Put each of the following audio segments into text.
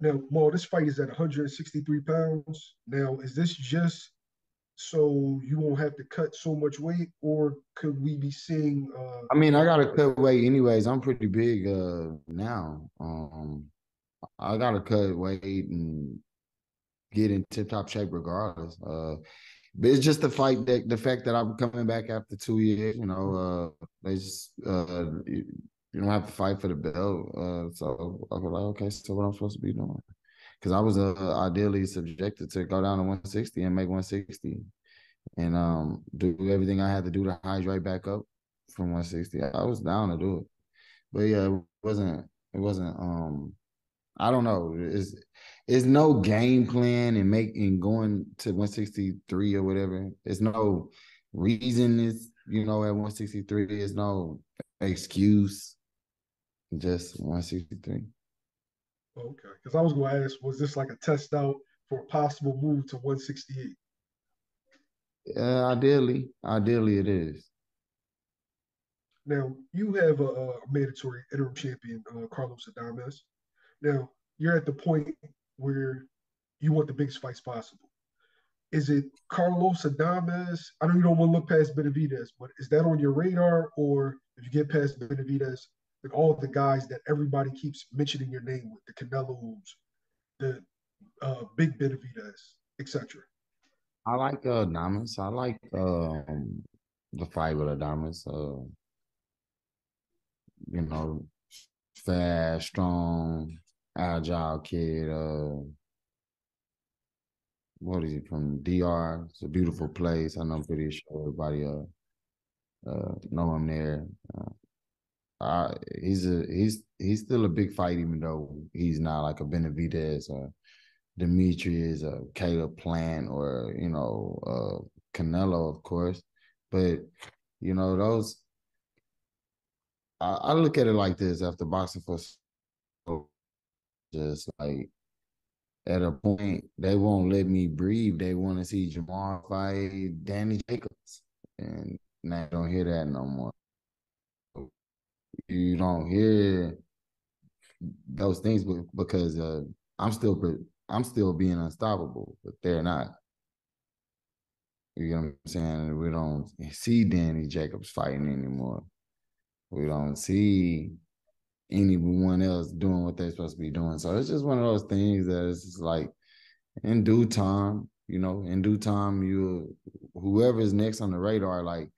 Now, Maul, this fight is at 163 pounds. Now, is this just so you won't have to cut so much weight, or could we be seeing? Uh, I mean, I gotta cut weight anyways. I'm pretty big uh now. Um, I gotta cut weight and get in tip top shape regardless. Uh, but it's just the fight that the fact that I'm coming back after two years. You know, uh, they just uh, you, don't have to fight for the belt. Uh, so I was like, okay, so what I'm supposed to be doing? Because I was uh, ideally subjected to go down to 160 and make 160, and um, do everything I had to do to hydrate back up from 160. I was down to do it, but yeah, it wasn't. It wasn't. Um, I don't know. It's it's no game plan and making going to 163 or whatever. It's no reason it's you know at 163. There's no excuse. Just 163. Okay, because I was going to ask, was this like a test out for a possible move to 168? Yeah, ideally, ideally it is. Now you have a, a mandatory interim champion, uh, Carlos Adames. Now you're at the point where you want the biggest fights possible. Is it Carlos Adames? I know you don't want to look past Benavidez, but is that on your radar? Or if you get past Benavidez, like all the guys that everybody keeps mentioning your name with, the Canelos, the uh, Big Benavidez, etc. I like uh Adames. I like um the fight with Adames. Uh, you know, fast, strong, agile kid. Uh, what is he from DR? It's a beautiful place. I know I'm pretty sure everybody uh, uh know him there. Uh, uh, he's a he's he's still a big fight, even though he's not like a Benavidez or Demetrius or Caleb Plant or you know uh Canelo, of course. But you know those. I, I look at it like this: after boxing for just like at a point they won't let me breathe. They want to see Jermall fight Danny Jacobs, and now I don't hear that no more. You don't hear those things because uh, I'm still I'm still being unstoppable, but they're not. You know what I'm saying? We don't see Danny Jacobs fighting anymore. We don't see anyone else doing what they're supposed to be doing. So it's just one of those things that it's just like in due time, you know, in due time, you whoever is next on the radar, like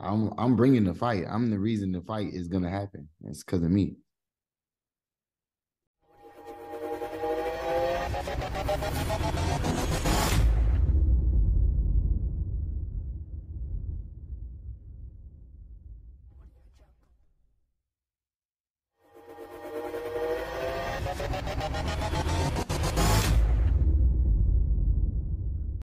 I'm I'm bringing the fight. I'm the reason the fight is gonna happen. It's because of me.